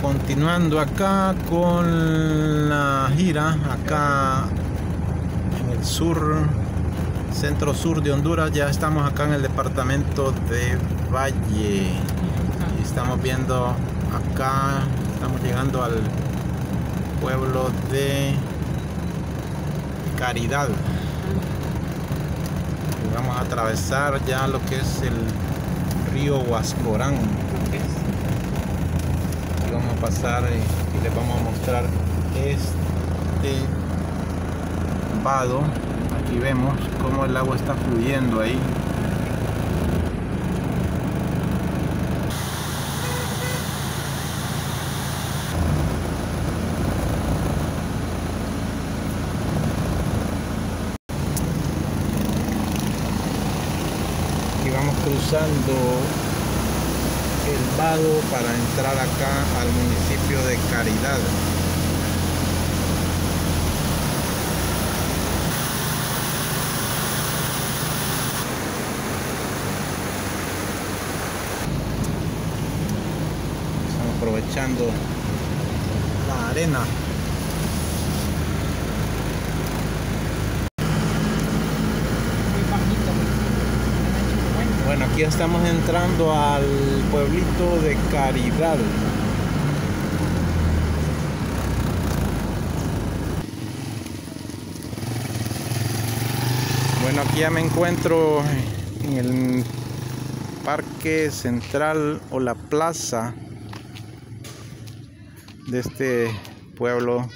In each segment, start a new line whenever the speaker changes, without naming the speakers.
continuando acá con la gira acá en el sur centro sur de Honduras. Ya estamos acá en el departamento de Valle. Y estamos viendo acá estamos llegando al pueblo de Caridad. Y vamos a atravesar ya lo que es el río Huascorán vamos a pasar y, les vamos a mostrar este vado. Aquí vemos cómo el agua está fluyendo ahí. Vamos cruzando el vado para entrar acá al municipio de Caridad. Estamos aprovechando la arena. Bueno, aquí estamos entrando al pueblito de Caridad. Bueno, aquí ya me encuentro en el parque central o la plaza de este pueblo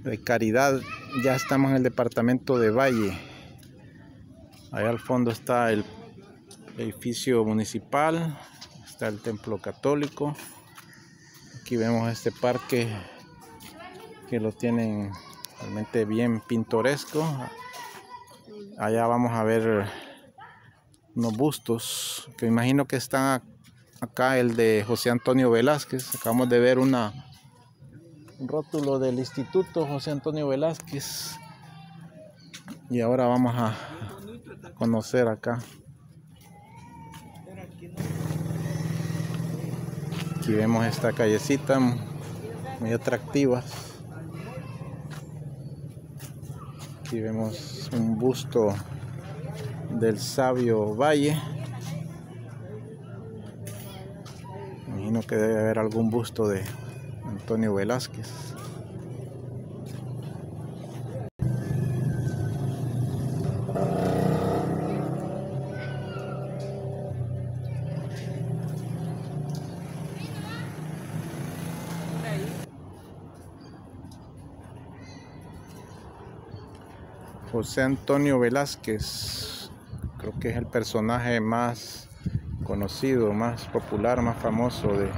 de Caridad. Ya estamos en el departamento de Valle. Allá al fondo está el edificio municipal, está el templo católico. Aquí vemos este parque que lo tienen realmente bien pintoresco. Allá vamos a ver unos bustos que imagino que están acá el de José Antonio Velázquez. Acabamos de ver una un rótulo del Instituto José Antonio Velázquez. Y ahora vamos a conocer acá. Aquí vemos esta callecita muy atractiva. Aquí vemos un busto del sabio Valle. Imagino que debe haber algún busto de Antonio Velázquez. José Antonio Velázquez, creo que es el personaje más conocido, más popular, más famoso de,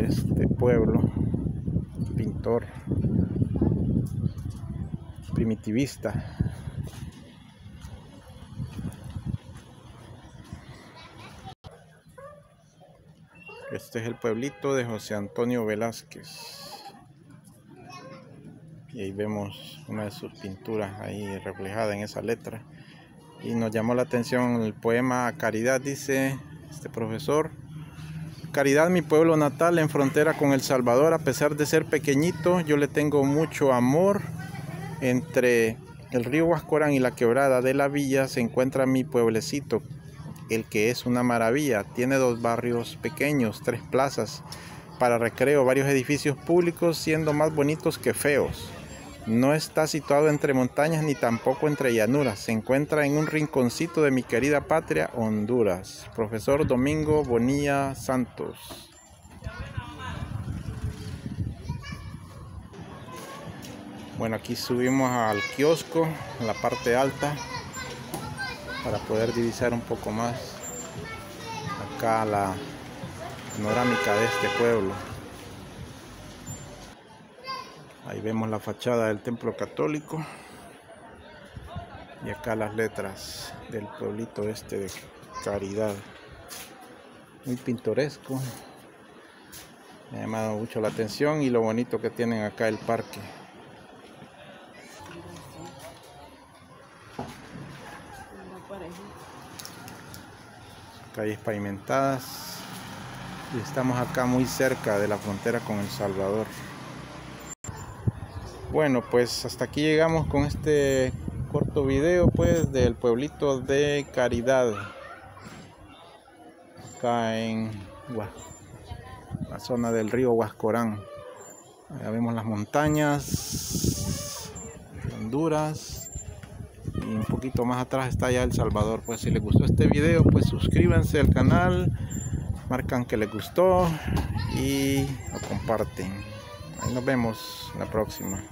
este pueblo, pintor primitivista. Este es el pueblito de José Antonio Velázquez y ahí vemos una de sus pinturas ahí reflejada en esa letra. Y nos llamó la atención el poema Caridad dice este profesor. Caridad mi pueblo natal en frontera con El Salvador a pesar de ser pequeñito yo le tengo mucho amor. Entre el río Huascorán y la quebrada de la villa se encuentra mi pueblecito el que es una maravilla. Tiene dos barrios pequeños tres plazas para recreo, varios edificios públicos siendo más bonitos que feos. No está situado entre montañas ni tampoco entre llanuras. Se encuentra en un rinconcito de mi querida patria, Honduras. Profesor Domingo Bonilla Santos. Bueno, aquí subimos al kiosco, en la parte alta, para poder divisar un poco más acá la panorámica de este pueblo. Ahí vemos la fachada del templo católico. Y acá las letras del pueblito este de Caridad. Muy pintoresco. Me ha llamado mucho la atención y lo bonito que tienen acá el parque. Calles pavimentadas. y estamos acá muy cerca de la frontera con El Salvador. Bueno, pues hasta aquí llegamos con este corto video pues del pueblito de Caridad acá en la zona del río Huascorán. Ya vemos las montañas Honduras y un poquito más atrás está ya El Salvador. Pues si les gustó este video, pues suscríbanse al canal, marcan que les gustó y lo comparten. Nos vemos la próxima.